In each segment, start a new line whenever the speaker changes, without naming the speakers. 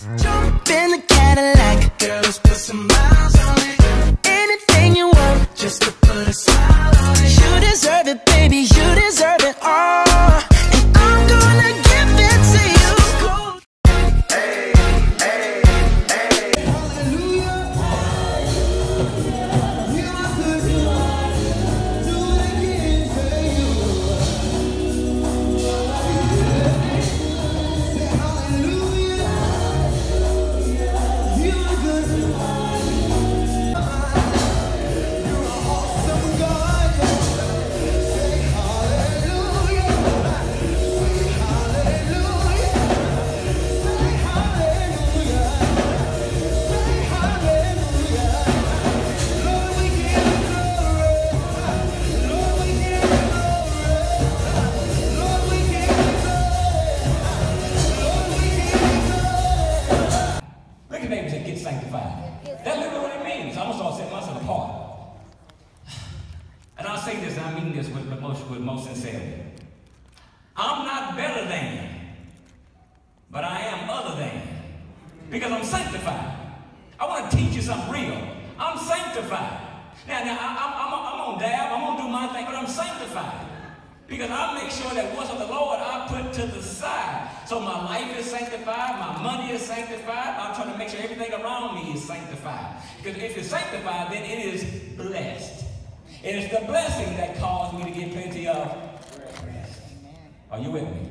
Jump in the Cadillac. Girl, let's put some miles on it. Anything you want, just to put a smile
most sincerity. I'm not better than, but I am other than. Because I'm sanctified. I want to teach you something real. I'm sanctified. Now, now I, I'm, I'm, I'm gonna dab, I'm gonna do my thing, but I'm sanctified. Because I make sure that what's of the Lord I put to the side. So my life is sanctified, my money is sanctified. I'm trying to make sure everything around me is sanctified. Because if it's sanctified, then it is blessed. And it's the blessing that caused me to get plenty of rest. Are you with me?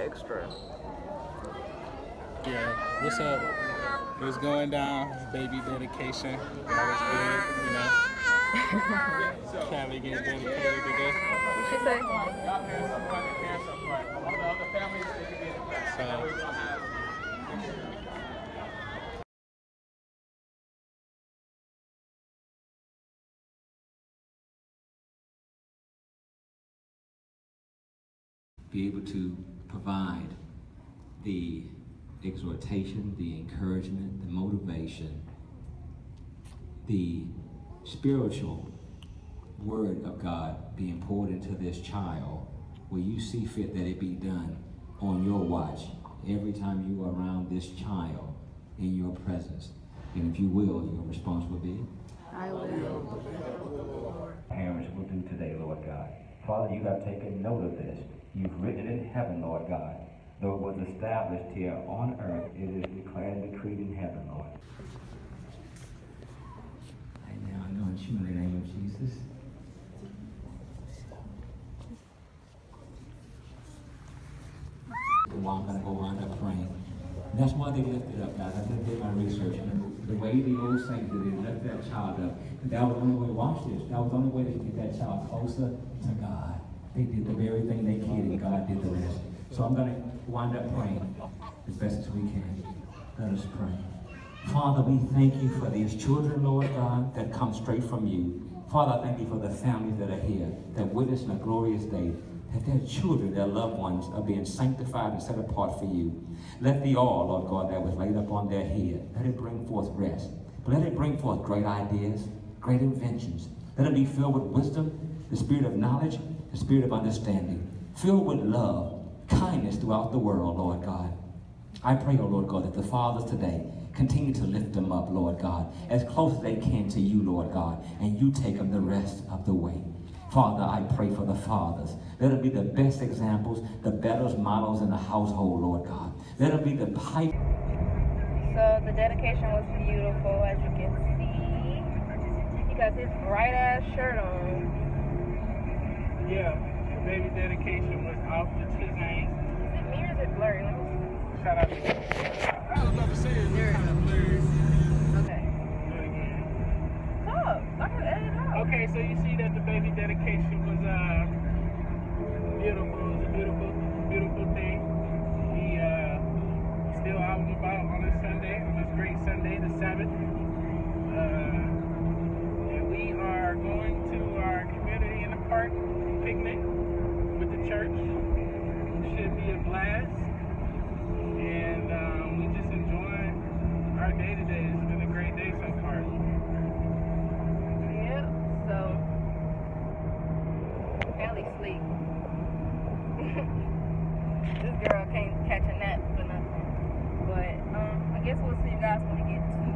Extra.
Yeah, what's up? What's going down? Baby dedication. That was good, you know. Cali get dedicated today.
What she say?
Be able to provide the exhortation, the encouragement, the motivation, the spiritual word of God being poured into this child, will you see fit that it be done on your watch every time you are around this child in your presence? And if you will, your response will be?
I will.
parents will do today, Lord God. Father, you have taken note of this. You've written it in heaven, Lord God. Though it was established here on earth, it is declared and decreed in heaven, Lord. And now I know in the name of Jesus. Well, I'm gonna go wind up praying. That's why they lifted up, guys. I did my research. And the way the old saints did, they lift that child up. And that was the only way, watch this, that was the only way to get that child closer to God. They did the very thing they could, and God did the rest. So I'm gonna wind up praying as best as we can. Let us pray. Father, we thank you for these children, Lord God, that come straight from you. Father, I thank you for the families that are here, that witness in a glorious day, that their children, their loved ones are being sanctified and set apart for you. Let the all, Lord God, that was laid upon their head, let it bring forth rest. But let it bring forth great ideas, great inventions. Let it be filled with wisdom, the spirit of knowledge, the spirit of understanding, filled with love, kindness throughout the world, Lord God. I pray, oh Lord God, that the fathers today continue to lift them up, Lord God, as close as they can to you, Lord God, and you take them the rest of the way. Father, I pray for the fathers. Let them be the best examples, the best models in the household, Lord God. Let them be the pipe.
So the dedication was beautiful, as you can see. He got his bright ass shirt on.
Yeah, the baby dedication was off the Tizane.
Is it me or is it blurry? Let me.
Shout out to I was about to say it was kind of blurry.
Okay.
Do it again.
Talk. I can edit it out.
Okay, so you see that the baby dedication was uh beautiful. It was a beautiful, beautiful blast. And um, we just enjoy our day today. It's been a great day so far. Yep, so fairly sleep. this girl can't catch a nap for nothing. But um, I guess we'll see you guys when we get to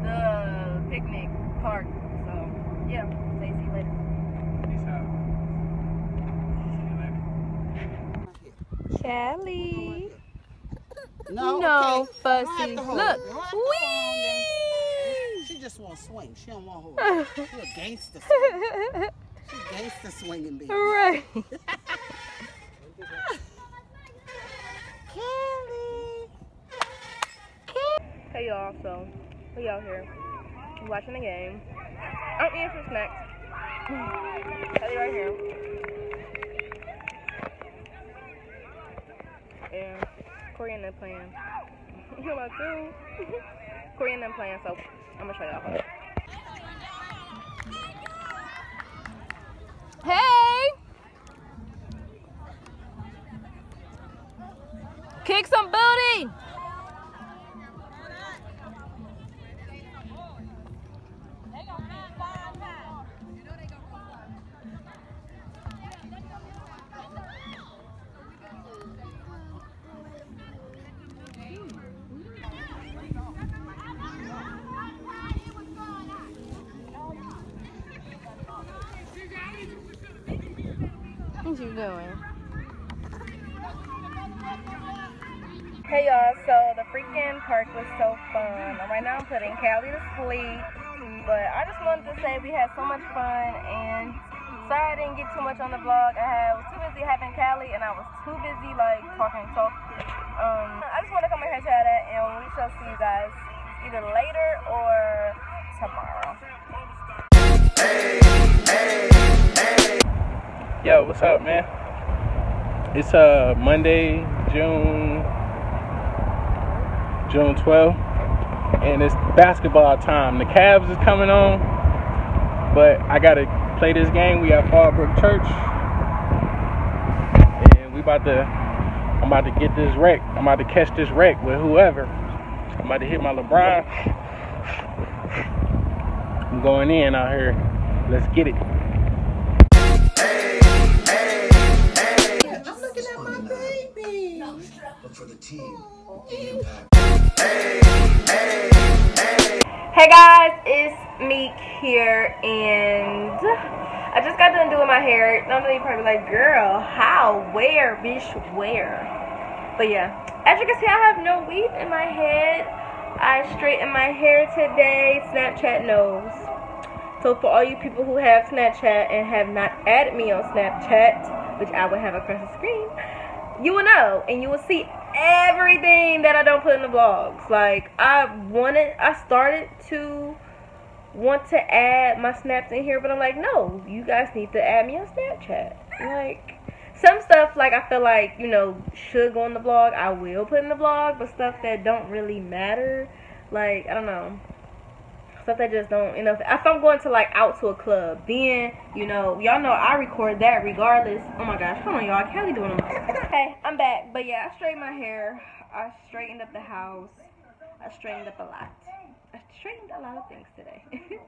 the picnic
park. So yeah, say see you later. Kelly.
No,
No,
okay.
fussy.
I have to hold
Look.
it. All right, come on then. She just want to swing. She don't want to hold it. She a gangster. swing. She gangster swinging baby.
right.
Kelly.
Hey y'all, so we out here watching the game. I'm eating some snacks. Kelly right here. And Corey and them playing. You know too? Corey and them playing, so I'm gonna show y'all. You doing? Hey y'all, so the freaking park was so fun. Right now I'm putting Cali to sleep, but I just wanted to say we had so much fun and sorry I didn't get too much on the vlog. I was too busy having Cali and I was too busy like talking so um I just want to come in here and tell that and we shall see you guys either later or tomorrow.
Yo, what's up, man? It's uh Monday, June June 12th, and it's basketball time. The Cavs is coming on, but I gotta play this game. We at Fallbrook Church, and we about to. I'm about to get this wreck. I'm about to catch this wreck with whoever. I'm about to hit my LeBron. I'm going in out here. Let's get it.
Hey guys, it's Meek here, and I just got done doing my hair. None of you probably like, girl, how, where, bitch, where? But yeah, as you can see, I have no weave in my head. I straightened my hair today. Snapchat knows. So for all you people who have Snapchat and have not added me on Snapchat, which I will have across the screen, you will know and you will see everything that I don't put in the vlogs. Like I wanted, I started to want to add my snaps in here, but I'm like, no, you guys need to add me on Snapchat. Like some stuff, like I feel like you know should go in the vlog. I will put in the vlog, but stuff that don't really matter, like I don't know. Stuff that just don't, you know, if I'm going to like out to a club, then, you know, y'all know I record that regardless. Oh my gosh, hold on y'all, Kelly doing them. Hey, I'm back, but yeah, I straightened my hair. I straightened up the house. I straightened up a lot. I straightened a lot of things today.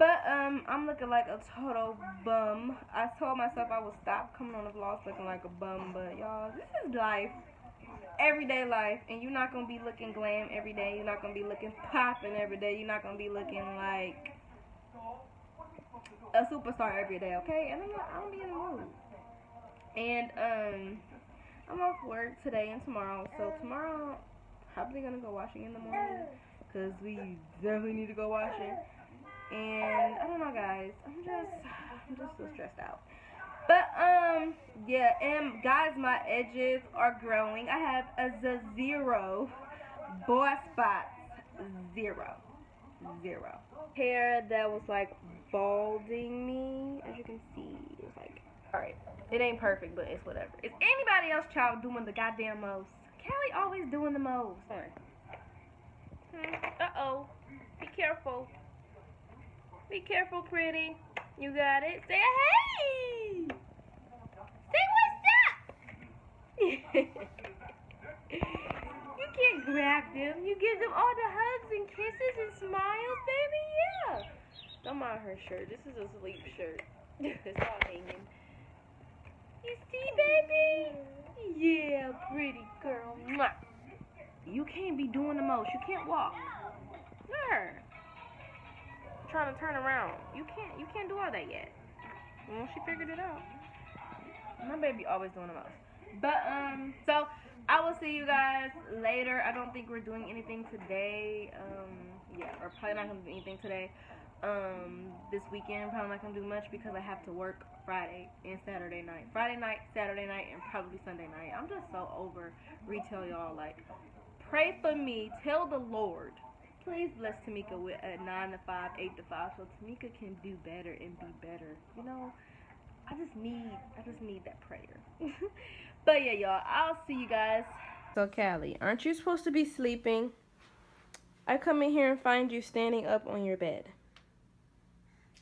but um, I'm looking like a total bum. I told myself I would stop coming on the vlogs looking like a bum, but y'all, this is life everyday life and you're not gonna be looking glam every day you're not gonna be looking popping every day you're not gonna be looking like a superstar every day okay and I'm not, I don't be in the mood and um I'm off work today and tomorrow so tomorrow probably gonna go washing in the morning because we definitely need to go washing and I don't know guys I'm just I'm just so stressed out but um yeah, and guys, my edges are growing. I have a zero boy spots, zero, zero hair that was like balding me. As you can see, it was like all right. It ain't perfect, but it's whatever. Is anybody else child doing the goddamn most? Kelly always doing the most. Hmm. Uh oh. Be careful. Be careful, pretty. You got it. Say hey. Say what's up. you can't grab them. You give them all the hugs and kisses and smiles, baby. Yeah. Don't mind her shirt. This is a sleep shirt. it's all hanging. You baby? Yeah, pretty girl. You can't be doing the most. You can't walk. Her. trying to turn around. You can't. You can't do all that yet. Once she figured it out. My baby always doing the most. But um, so I will see you guys later. I don't think we're doing anything today. Um, yeah, or probably not gonna do anything today. Um, this weekend probably not gonna do much because I have to work Friday and Saturday night. Friday night, Saturday night, and probably Sunday night. I'm just so over retail, y'all. Like, pray for me. Tell the Lord. Please bless Tamika with a nine to five, eight to five, so Tamika can do better and be better. You know, I just need, I just need that prayer. but yeah, y'all, I'll see you guys. So Cali, aren't you supposed to be sleeping? I come in here and find you standing up on your bed.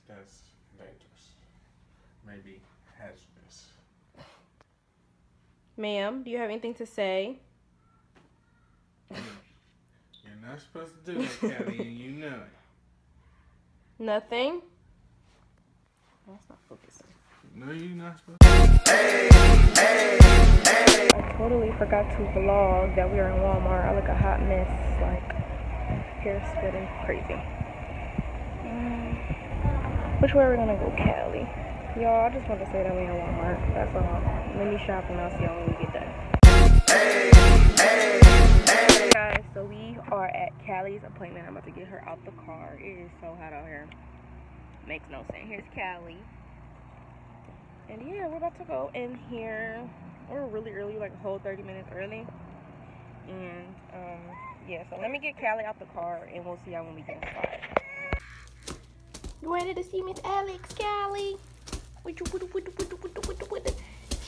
That's dangerous. Maybe hazardous.
Ma'am, do you have anything to say?
You're not supposed to do that, Cali, and you know it.
Nothing? That's not focusing.
No, you're not supposed to.
I totally forgot to vlog that we are in Walmart. I look a hot mess, like hair sweating crazy. Mm. Which way are we gonna go, Cali? Y'all, I just want to say that we in Walmart. That's all. Let me shop and I'll see y'all when we get done. Guys, so we are at Cali's appointment. I'm about to get her out the car. It is so hot out here. Makes no sense. Here's Cali. And yeah, we're about to go in here. We're really early, like a whole 30 minutes early. And um, yeah, so let me get Cali out the car and we'll see y'all when we get inside. You ready to see Miss Alex, Cali?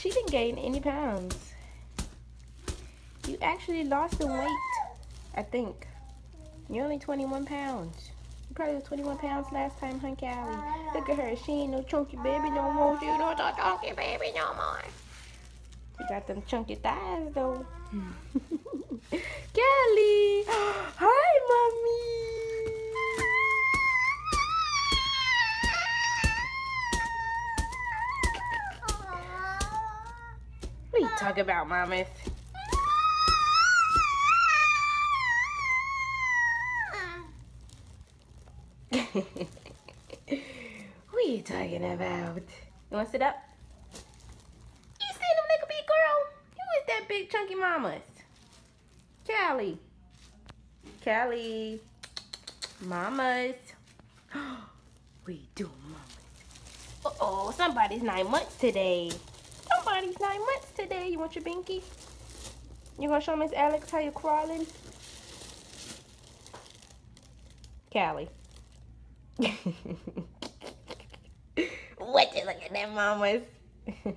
She didn't gain any pounds. You actually lost some weight, I think. You're only 21 pounds. You probably was 21 pounds last time, huh, Cali? Look at her. She ain't no chunky baby no more. She not no chunky baby no more. You got them chunky thighs, though. Kelly! Talking about, mamas? what are you talking about? You want to sit up? You see them like a big girl? Who is that big chunky mamas? Cali. Cali. Mamas. you doing, mamas? Uh-oh, somebody's nine months today. Somebody's nine months today. You want your binky? You gonna show Miss Alex how you're crawling? Cali. what you look at that, mamas? yes,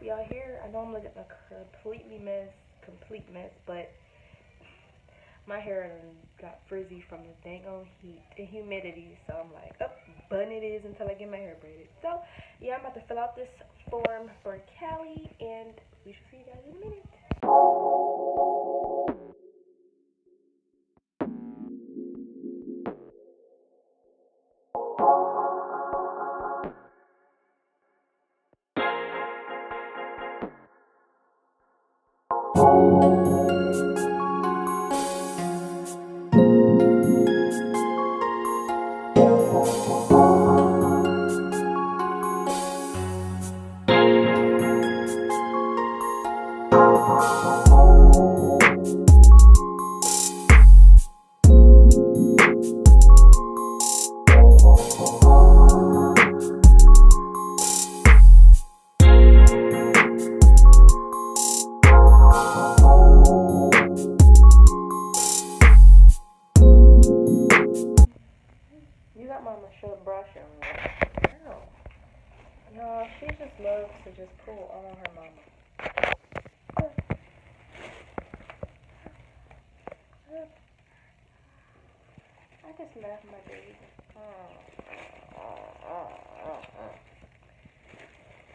we are here. I know I'm looking a completely mess, complete mess, but my hair got frizzy from the dang on heat and humidity. So I'm like, oh, bun it is until I get my hair braided. So yeah, I'm about to fill out this form for Cali, and we shall see you guys in a minute. Loves to just pull on her mama. I just love my baby.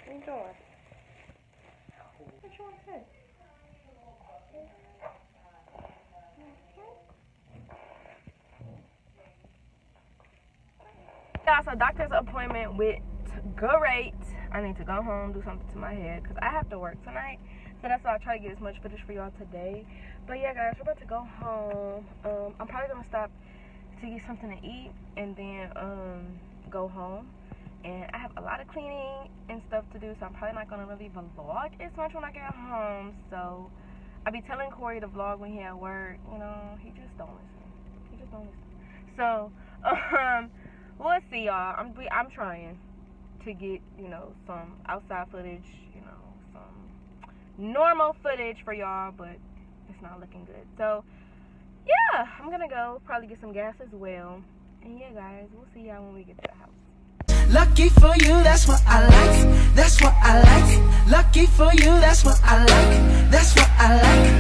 What you doing? What you want to say? Guys, a doctor's appointment with great. I need to go home, do something to my head, because I have to work tonight. So that's why I try to get as much footage for y'all today. But yeah, guys, we're about to go home. Um, I'm probably gonna stop to get something to eat and then um go home. And I have a lot of cleaning and stuff to do, so I'm probably not gonna really vlog as much when I get home. So I'll be telling Corey to vlog when he at work. You know, he just don't listen. He just don't listen. So um, we'll see, y'all. I'm I'm trying to get you know some outside footage. You know, some normal footage for y'all, but it's not looking good. So yeah, I'm gonna go probably get some gas as well. And yeah, guys, we'll see y'all when we get to the house.
Lucky for you, that's what I like. That's what I like. Lucky for you, that's what I like. That's what I like.